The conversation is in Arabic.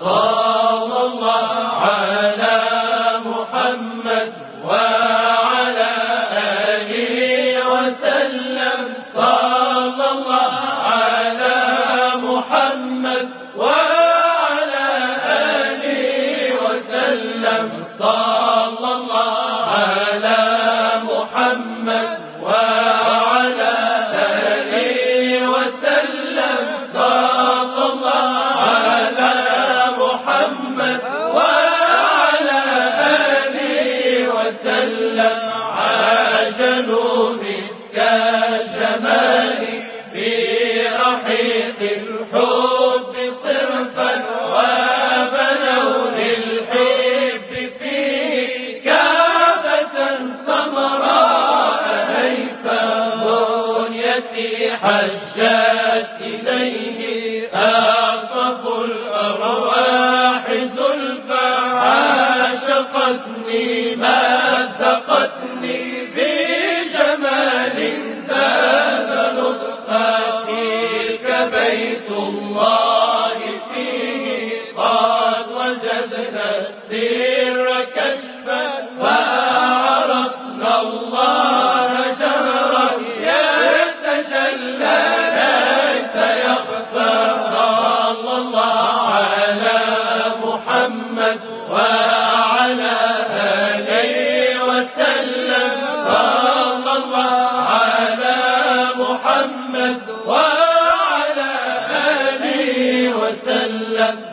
صلى الله على محمد وعلى آله وسلم. صلى الله على محمد وعلى آله وسلم. صلى الله محمد وعلى آله وسلم عاجلوا مسك الجمال برحيق الحب صرفا وبنوا للحب فيه كعبة سمراء هيفا بنيتي حجت إليه. مزقتني مزقتني بجمال زاد لطفاتي كبيت الله فيه قد وجدنا السر كشفا. وعلى آله وسلم صلى الله على محمد وعلى آله وسلم.